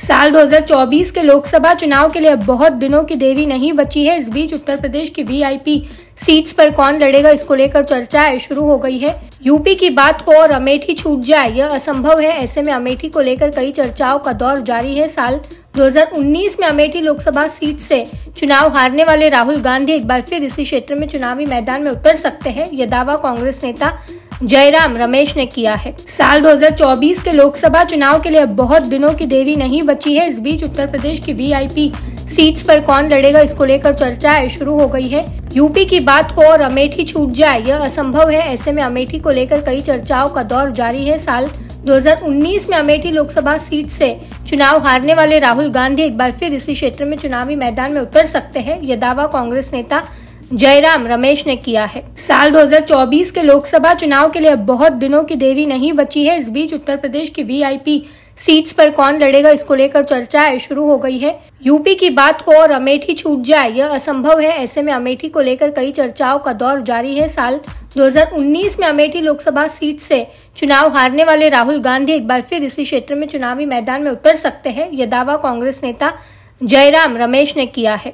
साल 2024 के लोकसभा चुनाव के लिए अब बहुत दिनों की देरी नहीं बची है। इस बीच उत्तर प्रदेश की वीआईपी सीट्स पर कौन लड़ेगा, इसको लेकर चर्चा शुरू हो गई है। यूपी की बात हो और अमेठी छूट जाए, यह असंभव है। ऐसे में अमेठी को लेकर कई चर्चाओं का दौर जारी है। साल 2019 में अमेठी लोकसभा सीट से चुनाव हारने वाले राहुल गांधी एक बार फिर इसी क्षेत्र में चुनावी मैदान में उतर सकते हैं। यह दावा कांग्रेस नेता जयराम रमेश ने किया है। साल 2024 के लोकसभा चुनाव के लिए बहुत दिनों की देरी नहीं बची है। इस बीच उत्तर प्रदेश की वीआईपी सीट्स पर कौन लड़ेगा इसको लेकर चर्चा शुरू हो गई है। यूपी की बात हो और अमेठी छूट जाए, यह असंभव है। ऐसे में अमेठी को लेकर कई चर्चाओं का दौर जारी है। साल 2019 में अमेठी लोकसभा सीट से चुनाव हारने वाले राहुल गांधी एक बार फिर इसी क्षेत्र में चुनावी मैदान में उतर सकते हैं। यह दावा कांग्रेस नेता जयराम रमेश ने किया है। साल 2024 के लोकसभा चुनाव के लिए बहुत दिनों की देरी नहीं बची है। इस बीच उत्तर प्रदेश की वीआईपी सीट्स पर कौन लड़ेगा इसको लेकर चर्चा शुरू हो गई है। यूपी की बात हो और अमेठी छूट जाए, यह असंभव है। ऐसे में अमेठी को लेकर कई चर्चाओं का दौर जारी है। साल 2019 में अमेठी लोकसभा सीट से चुनाव हारने वाले राहुल गांधी एक बार फिर इसी क्षेत्र में चुनावी मैदान में उतर सकते हैं। यह दावा कांग्रेस नेता जयराम रमेश ने किया है।